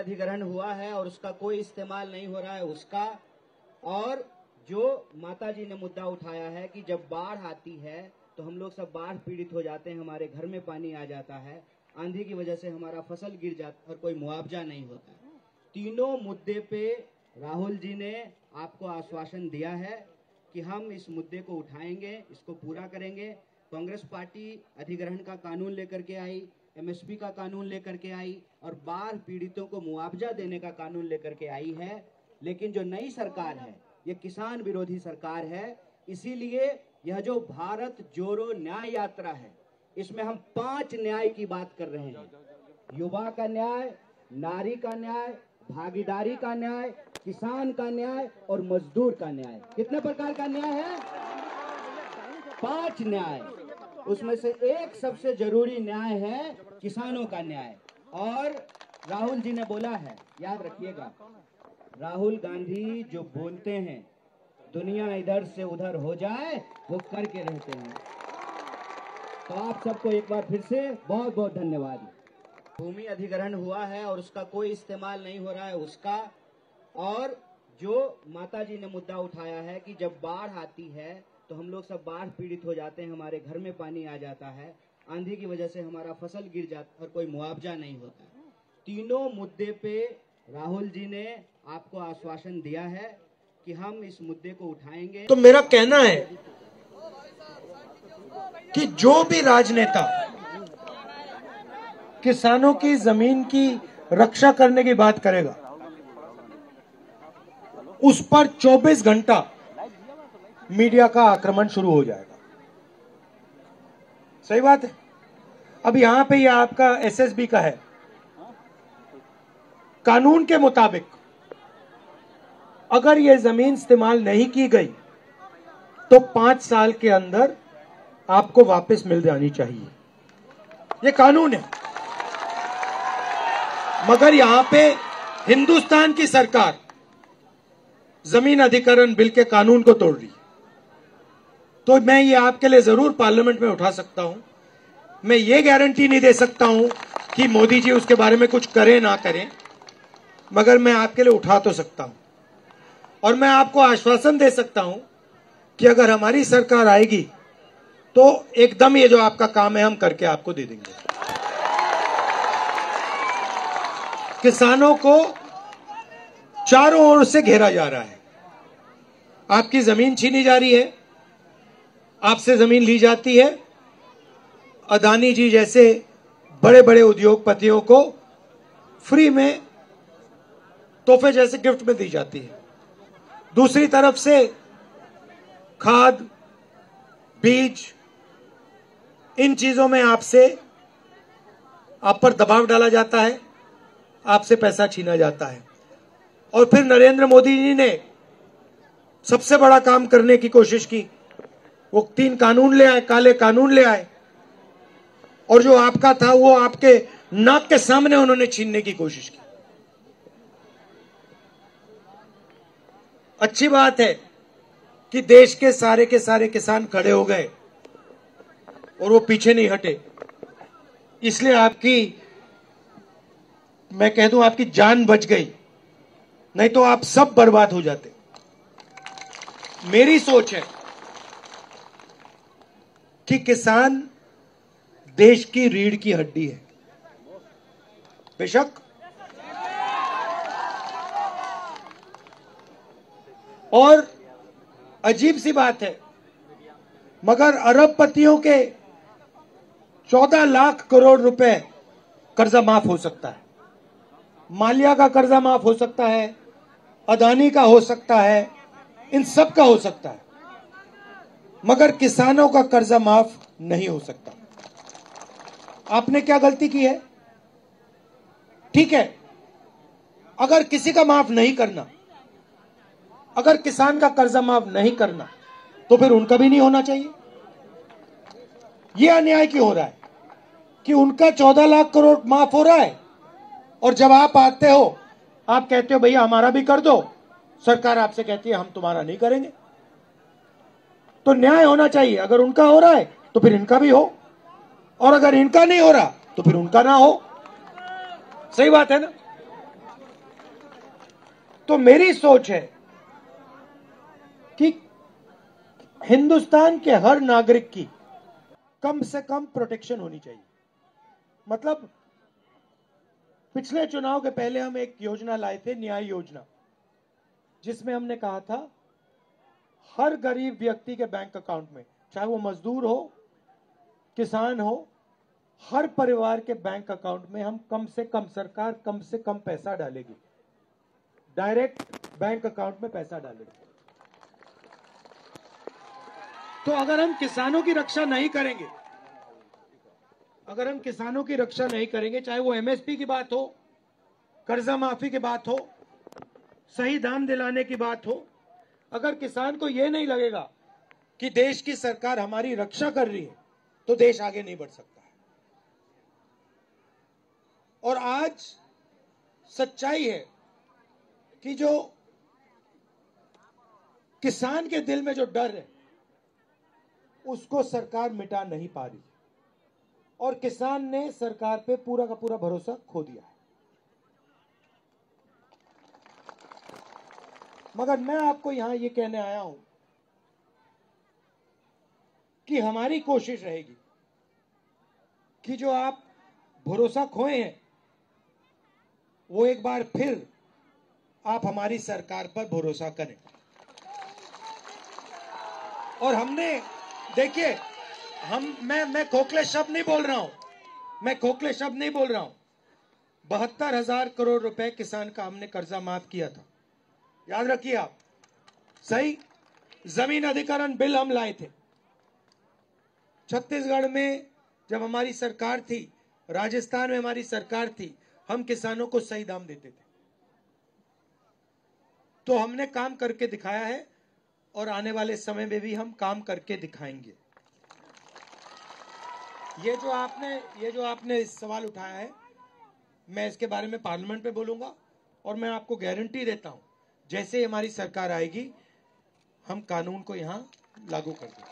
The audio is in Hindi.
अधिग्रहण हुआ है और उसका कोई इस्तेमाल नहीं हो रहा है उसका। और जो माता जी ने मुद्दा उठाया है कि जब बाढ़ आती है तो हम लोग सब बाढ़ पीड़ित हो जाते हैं, हमारे घर में पानी आ जाता है, आंधी की वजह से हमारा फ़सल गिर जाता और कोई मुआवजा नहीं होता। तीनों मुद्दे पे राहुल जी ने आपको आश्वासन दिया है कि हम इस मुद्दे को उठाएँगे, इसको पूरा करेंगे। कांग्रेस पार्टी अधिग्रहण का कानून लेकर के आई एमएसपी का कानून लेकर के आई और बाढ़ पीड़ितों को मुआवजा देने का कानून लेकर के आई है। लेकिन जो नई सरकार है, ये किसान विरोधी सरकार है। इसीलिए यह जो भारत जोड़ो न्याय यात्रा है, इसमें हम पाँच न्याय की बात कर रहे हैं। युवा का न्याय, नारी का न्याय, भागीदारी का न्याय, किसान का न्याय और मजदूर का न्याय। कितने प्रकार का न्याय है? पाँच न्याय। उसमें से एक सबसे ज़रूरी न्याय है किसानों का न्याय। और राहुल जी ने बोला है, याद रखिएगा, राहुल गांधी जो बोलते हैं, दुनिया इधर से उधर हो जाए, वो करके रहते हैं। तो आप सबको एक बार फिर से बहुत बहुत धन्यवाद। भूमि अधिग्रहण हुआ है और उसका कोई इस्तेमाल नहीं हो रहा है उसका। और जो माता जी ने मुद्दा उठाया है कि जब बाढ़ आती है तो हम लोग सब बाढ़ पीड़ित हो जाते हैं, हमारे घर में पानी आ जाता है, आंधी की वजह से हमारा फ़सल गिर जाता और कोई मुआवजा नहीं होता। तीनों मुद्दे पे राहुल जी ने आपको आश्वासन दिया है कि हम इस मुद्दे को उठाएँगे। तो मेरा कहना है कि जो भी राजनेता किसानों की ज़मीन की रक्षा करने की बात करेगा, उस पर 24 घंटा मीडिया का आक्रमण शुरू हो जाएगा। सही बात है? अब यहाँ पे ये यह आपका एसएसबी का है। कानून के मुताबिक, अगर ये ज़मीन इस्तेमाल नहीं की गई तो पाँच साल के अंदर आपको वापस मिल जानी चाहिए। ये कानून है। मगर यहाँ पे हिंदुस्तान की सरकार ज़मीन अधिकरण बिल के कानून को तोड़ रही है। तो मैं ये आपके लिए ज़रूर पार्लियामेंट में उठा सकता हूँ। मैं ये गारंटी नहीं दे सकता हूँ कि मोदी जी उसके बारे में कुछ करें ना करें, मगर मैं आपके लिए उठा तो सकता हूँ। और मैं आपको आश्वासन दे सकता हूँ कि अगर हमारी सरकार आएगी तो एकदम ये जो आपका काम है, हम करके आपको दे देंगे। किसानों को चारों ओर से घेरा जा रहा है। आपकी ज़मीन छीनी जा रही है आपसे ज़मीन ली जाती है। अदानी जी जैसे बड़े बड़े उद्योगपतियों को फ्री में तोहफे जैसे गिफ्ट में दी जाती है। दूसरी तरफ़ से खाद, बीज, इन चीज़ों में आपसे, आप पर दबाव डाला जाता है, आपसे पैसा छीना जाता है। और फिर नरेंद्र मोदी जी ने सबसे बड़ा काम करने की कोशिश की। वो तीन कानून ले आए, काले कानून ले आए। और जो आपका था, वो आपके नाक के सामने उन्होंने छीनने की कोशिश की। अच्छी बात है कि देश के सारे के सारे किसान खड़े हो गए और वो पीछे नहीं हटे। इसलिए आपकी, मैं कह दूँ, आपकी जान बच गई, नहीं तो आप सब बर्बाद हो जाते। मेरी सोच है कि किसान देश की रीढ़ की हड्डी है। बेशक? और अजीब सी बात है, मगर अरबपतियों के चौदह लाख करोड़ रुपए कर्जा माफ़ हो सकता है। मालिया का कर्जा माफ़ हो सकता है, अदानी का हो सकता है, इन सब का हो सकता है। मगर किसानों का कर्जा माफ़ नहीं हो सकता। आपने क्या गलती की है? ठीक है। अगर किसी का माफ़ नहीं करना, अगर किसान का कर्जा माफ़ नहीं करना तो फिर उनका भी नहीं होना चाहिए। यह अन्याय क्यों हो रहा है? कि उनका चौदह लाख करोड़ माफ़ हो रहा है, और जब आप आते हो, आप कहते हो, भैया, हमारा भी कर दो। सरकार आपसे कहती है, हम तुम्हारा नहीं करेंगे। तो न्याय होना चाहिए। अगर उनका हो रहा है तो फिर इनका भी हो। और अगर इनका नहीं हो रहा तो फिर उनका ना हो। सही बात है ना? तो मेरी सोच है कि हिंदुस्तान के हर नागरिक की कम से कम प्रोटेक्शन होनी चाहिए। मतलब पिछले चुनाव के पहले हम एक योजना लाए थे, न्याय योजना, जिसमें हमने कहा था हर गरीब व्यक्ति के बैंक अकाउंट में, चाहे वो मजदूर हो, किसान हो, हर परिवार के बैंक अकाउंट में हम कम से कम सरकार कम से कम पैसा डालेगी। डायरेक्ट बैंक अकाउंट में पैसा डालेगी। तो अगर हम किसानों की रक्षा नहीं करेंगे, अगर हम किसानों की रक्षा नहीं करेंगे, चाहे वो एमएसपी की बात हो, कर्जा माफ़ी की बात हो, सही दाम दिलाने की बात हो अगर किसान को यह नहीं लगेगा कि देश की सरकार हमारी रक्षा कर रही है तो देश आगे नहीं बढ़ सकता है। और आज सच्चाई है कि जो किसान के दिल में जो डर है, उसको सरकार मिटा नहीं पा रही और किसान ने सरकार पे पूरा का पूरा भरोसा खो दिया है। मगर मैं आपको यहाँ ये कहने आया हूँ कि हमारी कोशिश रहेगी कि जो आप भरोसा खोए हैं, वो एक बार फिर आप हमारी सरकार पर भरोसा करें। और हमने, देखिए, हम, मैं मैं खोखले शब्द नहीं बोल रहा हूँ। मैं खोखले शब्द नहीं बोल रहा हूँ। बहत्तर हज़ार करोड़ रुपए किसान का हमने कर्जा माफ़ किया था। याद रखिए आप, सही ज़मीन अधिकरण बिल हम लाए थे। छत्तीसगढ़ में जब हमारी सरकार थी, राजस्थान में हमारी सरकार थी, हम किसानों को सही दाम देते थे। तो हमने काम करके दिखाया है और आने वाले समय में भी हम काम करके दिखाएँगे। ये जो आपने, ये जो आपने सवाल उठाया है, मैं इसके बारे में पार्लियामेंट में बोलूँगा और मैं आपको गारंटी देता हूँ जैसे हमारी सरकार आएगी हम कानून को यहाँ लागू कर देंगे।